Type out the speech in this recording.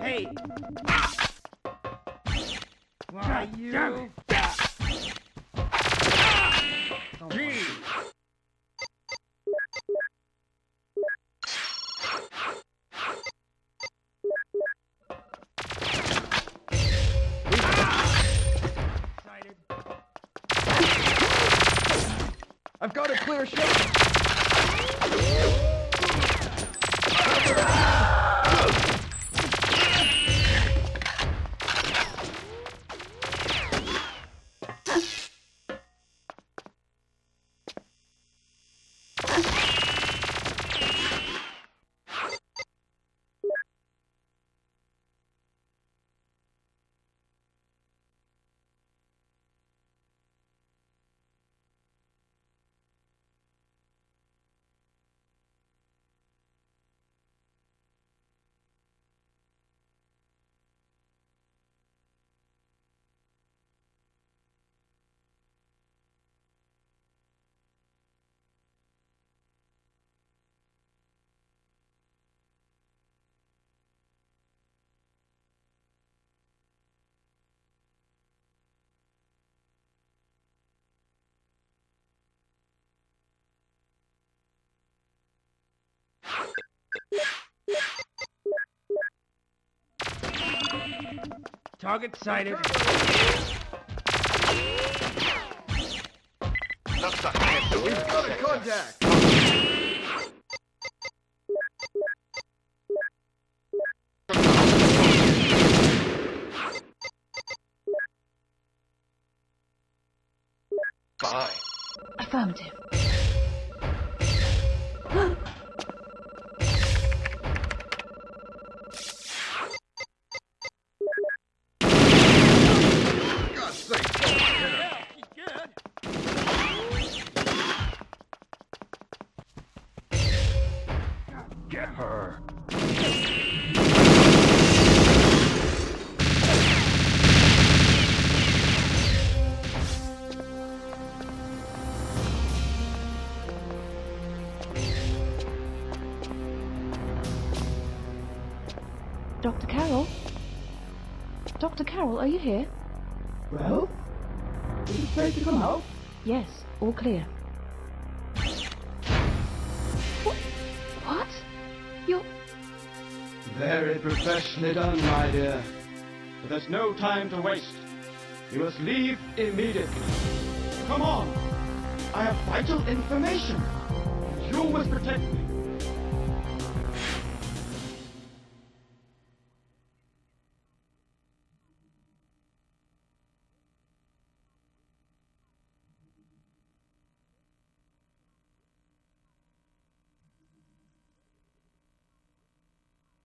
Hey! Why, you... I've got a clear shot. Target sighted. That's the highest We've we've got a contact. Fine. Affirmative. Get her. Dr. Carroll? Dr. Carroll, are you here? Well? Is it safe to come out? Yes, all clear. What? What? You're. Very professionally done, my dear. But there's no time to waste. You must leave immediately. Come on! I have vital information. You must protect me.